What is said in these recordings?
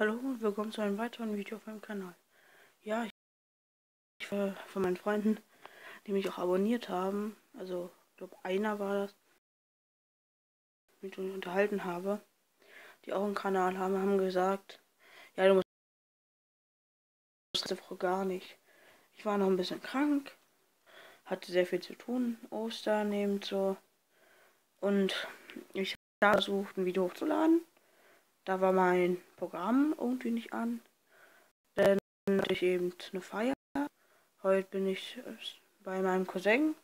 Hallo und willkommen zu einem weiteren Video auf meinem Kanal. Ja, ich von meinen Freunden, die mich auch abonniert haben, also ich glaube einer war das, mit dem ich unterhalten habe, die auch einen Kanal haben, haben gesagt, ja, du musst letzte Woche gar nicht. Ich war noch ein bisschen krank, hatte sehr viel zu tun, Ostern eben so, und ich habe versucht, ein Video hochzuladen da war mein Programm irgendwie nicht an. Dann hatte ich eben eine Feier. Heute bin ich äh, bei meinem Cousin.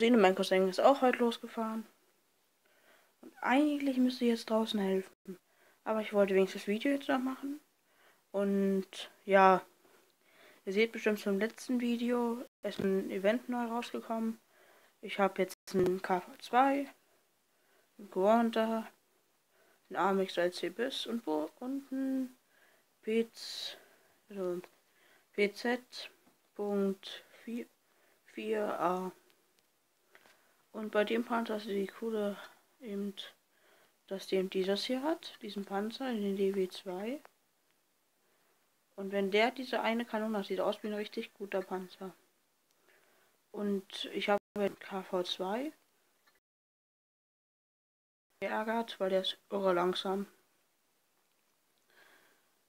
Mein Cousin ist auch heute losgefahren. Und eigentlich müsste ich jetzt draußen helfen. Aber ich wollte wenigstens das Video jetzt noch machen. Und ja, ihr seht bestimmt zum letzten Video, ist ein Event neu rausgekommen. Ich habe jetzt einen KV2, einen Goranda, ein Amix LC bis und wo unten PZ, also PZ.4a. Und bei dem Panzer ist die coole eben, dass die eben dieses hier hat, diesen Panzer in den DW2. Und wenn der diese eine Kanone hat, sieht aus wie ein richtig guter Panzer. Und ich habe KV2 geärgert, weil der ist irre langsam.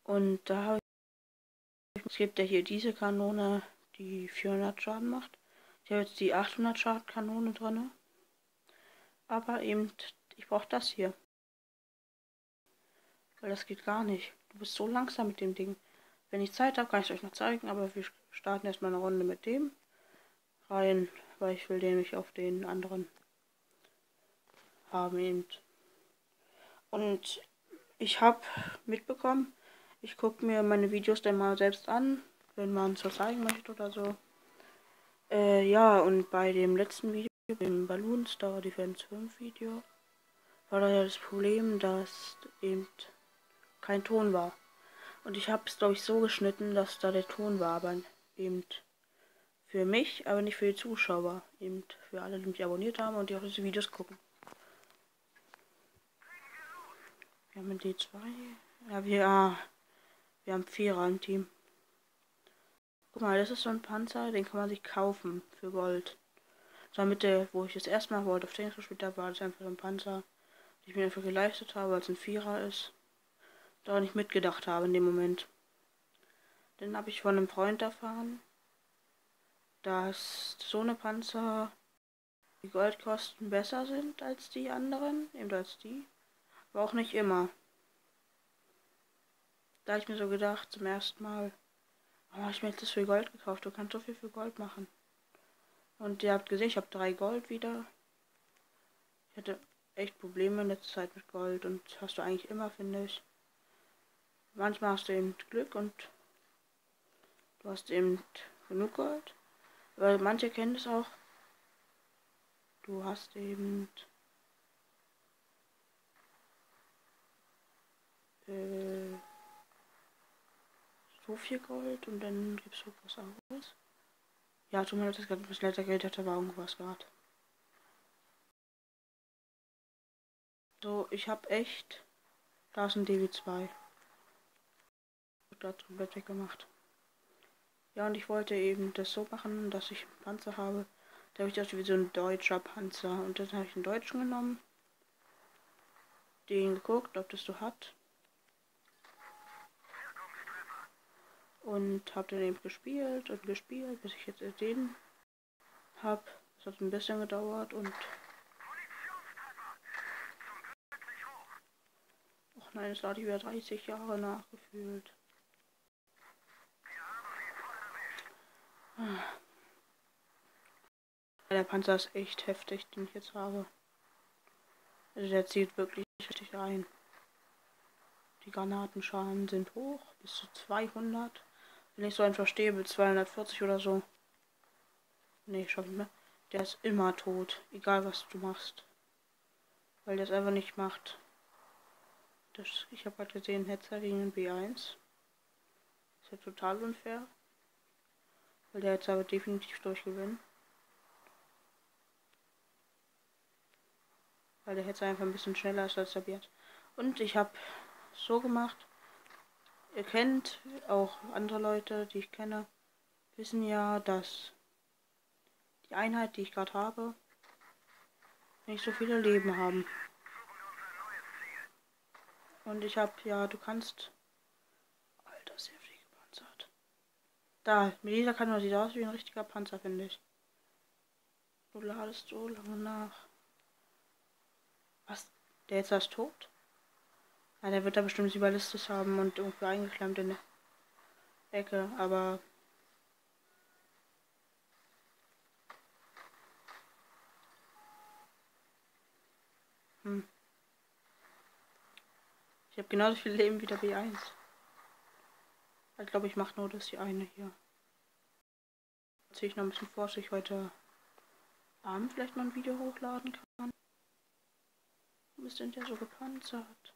Und da habe ich, es gibt ja hier diese Kanone, die 400 Schaden macht. Ich habe jetzt die 800 Schaden Kanone drin. Aber eben, ich brauche das hier. Weil das geht gar nicht. Du bist so langsam mit dem Ding. Wenn ich Zeit habe, kann ich es euch noch zeigen, aber wir starten erstmal eine Runde mit dem rein, weil ich will den nicht auf den anderen haben eben. Und ich habe mitbekommen, ich gucke mir meine Videos dann mal selbst an, wenn man es zeigen möchte oder so. Äh, ja, und bei dem letzten Video, dem Balloon Star Defense 5 Video, war da ja das Problem, dass eben kein Ton war. Und ich habe es, glaube ich, so geschnitten, dass da der Ton war, aber eben für mich, aber nicht für die Zuschauer. Eben für alle, die mich abonniert haben und die auch diese Videos gucken. Wir haben ein D2. Ja, wir, ah, wir haben Vierer im Team. Guck mal, das ist so ein Panzer, den kann man sich kaufen für Gold. So mit der, wo ich das erste Mal World of Tanks gespielt habe, war das einfach so ein Panzer, den ich mir einfach geleistet habe, als ein Vierer ist. Da nicht mitgedacht habe in dem Moment. Dann habe ich von einem Freund erfahren, dass so eine Panzer die Goldkosten besser sind als die anderen, eben als die. Aber auch nicht immer. Da ich mir so gedacht, zum ersten Mal, warum ich mir jetzt das für Gold gekauft? Du kannst so viel für Gold machen. Und ihr habt gesehen, ich habe drei Gold wieder. Ich hatte echt Probleme in letzter Zeit mit Gold und hast du eigentlich immer, finde ich. Manchmal hast du eben Glück und du hast eben genug Gold. Weil manche kennen es auch. Du hast eben äh, so viel Gold und dann gibst du was anderes. Ja, tut mir leid, ich gerade etwas leider Geld hatte, war irgendwas gerade. So, ich habe echt. Da ist ein DW2. Da komplett weggemacht. Ja, und ich wollte eben das so machen, dass ich einen Panzer habe. Da habe ich das wie so ein deutscher Panzer. Und dann habe ich einen deutschen genommen. Den geguckt, ob das so hat. Und habe dann eben gespielt und gespielt, bis ich jetzt den habe. Es hat ein bisschen gedauert und. Ach nein, es lade ich wieder 30 Jahre nachgefühlt. Der Panzer ist echt heftig, den ich jetzt habe. Also der zieht wirklich richtig rein. Die Granatenschaden sind hoch, bis zu 200. Wenn ich so einen verstehe, mit 240 oder so. Nee, schon nicht mehr. Der ist immer tot, egal was du machst. Weil der es einfach nicht macht. Das, ich habe gerade gesehen, Hetzer gegen B1. Ist ja total unfair. Weil der jetzt aber definitiv durchgewinnen. Weil der Hetzer einfach ein bisschen schneller ist als der Biert. Und ich habe so gemacht, ihr kennt, auch andere Leute, die ich kenne, wissen ja, dass die Einheit, die ich gerade habe, nicht so viele Leben haben. Und ich habe ja, du kannst. Alter, sehr viel gepanzert. Da, mit dieser Kanone sieht aus wie ein richtiger Panzer, finde ich. Du ladest so lange nach. Was? Der jetzt ist tot? Ja, der wird da bestimmt Ballistis haben und irgendwie eingeklemmt in der Ecke, aber. Hm. Ich habe genauso viel Leben wie der B1. Ich glaube, ich mache nur das die eine hier. Jetzt sehe ich noch ein bisschen vor, dass ich heute Abend vielleicht mal ein Video hochladen kann. Ist denn der so gepanzert?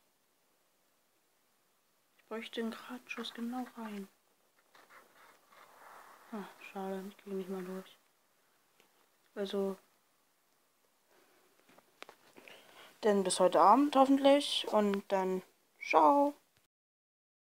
Bräuchte den Gradschuss genau rein. Ah, schade, ich gehe nicht mal durch. Also. Denn bis heute Abend hoffentlich und dann ciao.